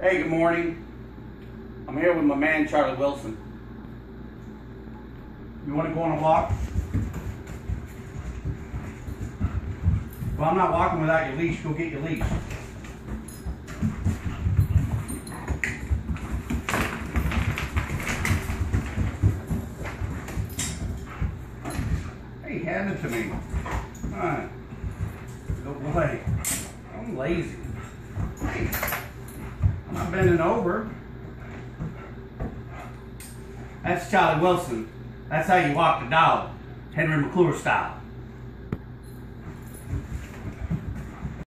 Hey, good morning. I'm here with my man Charlie Wilson. You want to go on a walk? Well, I'm not walking without your leash. Go get your leash. Hey, hand it to me. Come on. Good boy. I'm lazy. Hey, bending over. That's Charlie Wilson. That's how you walk the dog. Henry McClure style.